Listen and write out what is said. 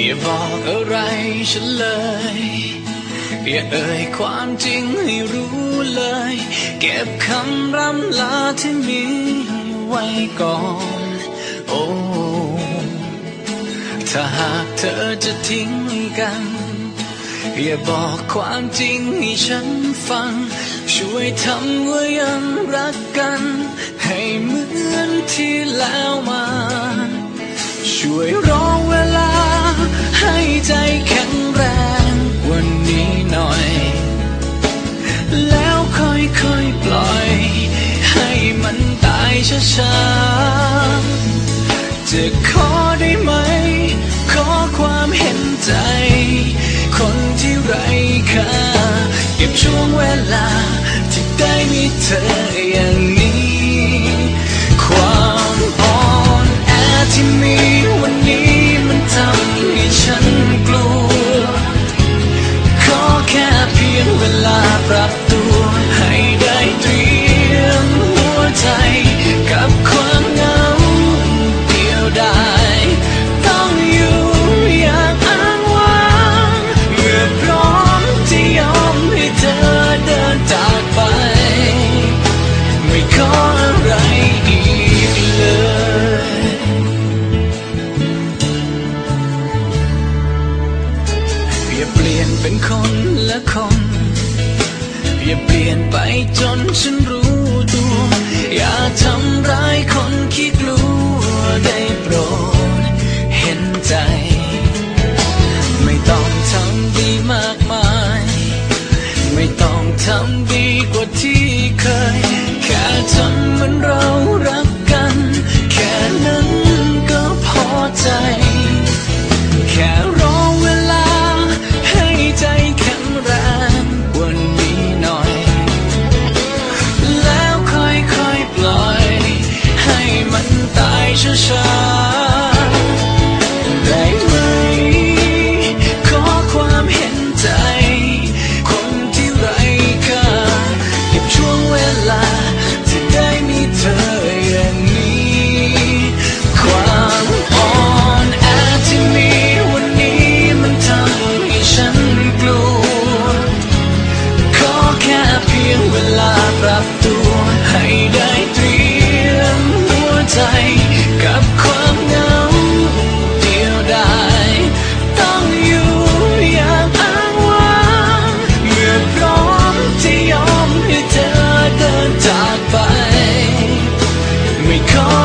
อย่าบอกอะไรฉันเลย อย่าเอ่ยความจริงให้รู้เลย เก็บคำรำลาที่มีไว้ก่อน โอ้ ถ้าหากเธอจะทิ้งกัน อย่าบอกความจริงให้ฉันฟัง ช่วยทำว่ายังรักกัน ให้เหมือนที่แล้วมา ช้าๆจะขอได้ไหม ขอความเห็นใจ คนที่ไร้ค่าเก็บช่วงเวลา ที่ได้มีเธออย่างนี้ เป็นคนละคน อย่าเปลี่ยนไปจนฉันรู้ตัว อย่าทำร้ายคนขี้กลัวได้โปรดเห็นใจ ไม่ต้องทำดีมากมาย ไม่ต้องทำ ตา ย